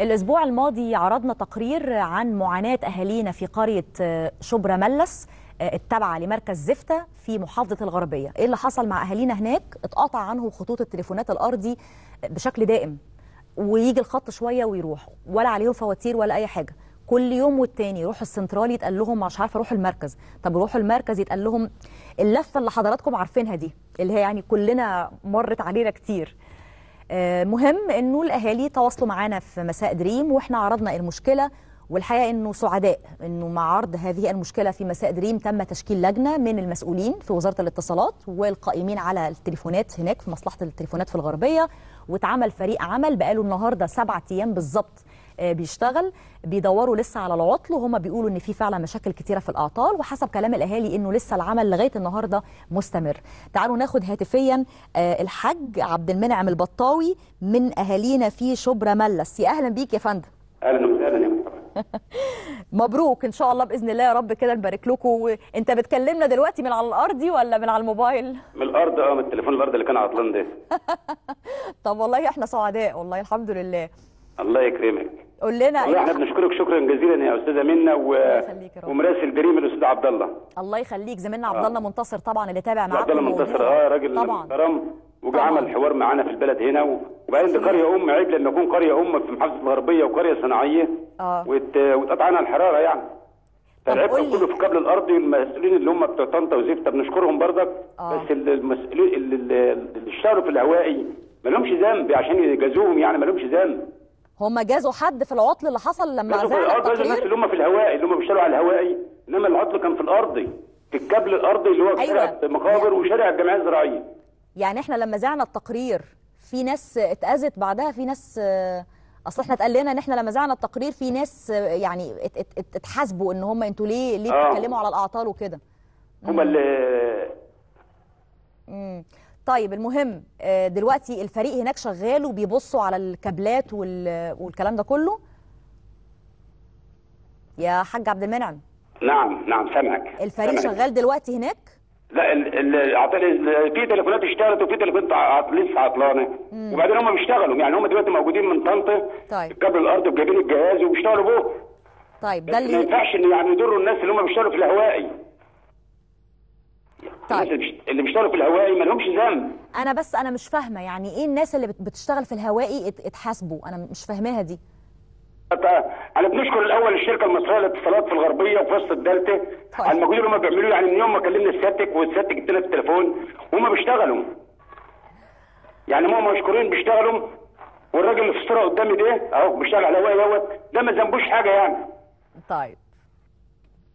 الأسبوع الماضي عرضنا تقرير عن معاناة أهالينا في قرية شبرا ملس التابعة لمركز زفتة في محافظة الغربية. إيه اللي حصل مع أهالينا هناك؟ اتقطع عنهم خطوط التليفونات الأرضي بشكل دائم ويجي الخط شوية ويروح ولا عليهم فواتير ولا أي حاجة. كل يوم والتاني يروحوا السنترال يتقال لهم مش عارفة أروح المركز. طب روحوا المركز يتقال لهم اللفة اللي حضراتكم عارفينها دي اللي هي يعني كلنا مرت علينا كتير. مهم إنه الأهالي تواصلوا معانا في مساء دريم وإحنا عرضنا المشكلة والحقيقة إنه سعداء إنه مع عرض هذه المشكلة في مساء دريم تم تشكيل لجنة من المسؤولين في وزارة الاتصالات والقائمين على التليفونات هناك في مصلحة التليفونات في الغربية واتعمل فريق عمل بقاله النهارده سبعة أيام بالظبط. بيشتغل بيدوروا لسه على العطل وهم بيقولوا إن في فعلا مشاكل كتيرة في الأعطال وحسب كلام الأهالي إنه لسه العمل لغاية النهارده مستمر. تعالوا ناخد هاتفيا الحاج عبد المنعم البطاوي من أهالينا في شبرا ملس. يا أهلا بيك يا فندم. أهلا وسهلا يا مبروك إن شاء الله بإذن الله يا رب كده نبارك لكم. انت بتكلمنا دلوقتي من على الارضي ولا من على الموبايل؟ من الأرض آه من التليفون الارضي اللي كان عطلان ده. طب والله إحنا سعداء والله الحمد لله. الله يكرمك. قول لنا والله إحنا بنشكرك شكرا جزيلا يا أستاذة منى و... ومراسل دريم الأستاذ عبد الله. الله يخليك زميلنا عبد الله منتصر طبعا اللي تابع معاكم عبد الله منتصر. آه راجل محترم وجا عمل حوار معانا في البلد هنا. وبعدين دي قريه أم عيب لما يكون قرية أم في محافظة الغربية وقرية صناعية. آه. وت... وتقطع عنها الحرارة يعني. فالعيب كله في قبل الارضي والمسؤولين اللي هم بتوع طنطا وزفته بنشكرهم برضك. آه. بس المسؤولين اللي اشتغلوا في الهوائي ما لهمش ذنب عشان يجازوهم يعني ما لهمش ذنب. هم جازوا حد في العطل اللي حصل لما الأرض جازوا الناس اللي هم في الهوائي اللي هم بيشتغلوا على الهوائي إنما العطل كان في الأرضي في الكابل الأرضي اللي هو في أيوة. شارع مقابر وشارع الجمعية الزراعية يعني إحنا لما ذاعنا التقرير في ناس اتأذت بعدها في ناس آه، أصل إحنا اتقال لنا إن إحنا لما ذاعنا التقرير في ناس آه، يعني ات- ات- ات- اتحاسبوا إن هم أنتوا ليه ليه آه. بتتكلموا على الأعطال وكده هم اللي مم. طيب المهم آه، دلوقتي الفريق هناك شغال وبيبصوا على الكابلات وال- والكلام ده كله؟ يا حاج عبد المنعم. نعم نعم سامعك. الفريق سامعك. شغال دلوقتي هناك؟ لا ال- في تليفونات اشتغلت وفي تليفونات لسه عطلانة. وبعدين هم بيشتغلوا يعني هم دلوقتي موجودين من طنطا طيب. الكابل الارضي وجايبين الجهاز وبيشتغلوا به طيب ده ما اللي ينفعش إن يعني يضروا الناس اللي هم بيشتغلوا في الهوائي. طيب. اللي بيشت- اللي بيشتغلوا في الهوائي ما لهمش ذنب. أنا بس أنا مش فاهمة يعني إيه الناس اللي بت- بتشتغل في الهوائي ات- اتحاسبوا؟ أنا مش فاهماها دي. أنا بنشكر الأول الشركة المصرية للاتصالات في الغربية وفي وسط الدلتا. طيب. على المجهود اللي هم بيعملوه يعني من يوم ما كلمنا الساتك والساتك جبت لنا التليفون وهم بيشتغلوا. يعني هم مشكورين بيشتغلوا والراجل اللي في الصورة قدامي ده أهو بيشتغل على الهواء دوت ده ما ذنبوش حاجة يعني. طيب.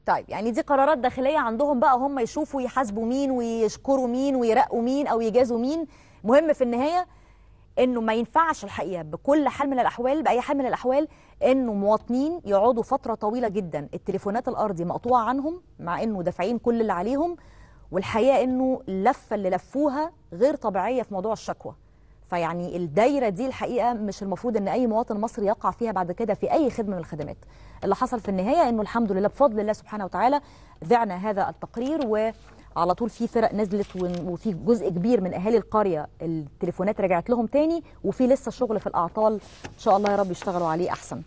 طيب يعني دي قرارات داخلية عندهم بقى هم يشوفوا يحاسبوا مين ويشكروا مين ويرقوا مين أو يجازوا مين. مهم في النهاية إنه ما ينفعش الحقيقة بكل حال من الأحوال بأي حال من الأحوال إنه مواطنين يقعدوا فترة طويلة جدا. التليفونات الأرضي مقطوعة عنهم مع إنه دافعين كل اللي عليهم والحقيقة إنه اللفه اللي لفوها غير طبيعية في موضوع الشكوى. فيعني الدايرة دي الحقيقة مش المفروض إن أي مواطن مصري يقع فيها بعد كده في أي خدمة من الخدمات. اللي حصل في النهاية إنه الحمد لله بفضل الله سبحانه وتعالى ذعنا هذا التقرير وعلى طول في فرق نزلت وفي جزء كبير من أهالي القرية التليفونات رجعت لهم تاني وفي لسه شغل في الأعطال. إن شاء الله يا رب يشتغلوا عليه أحسن.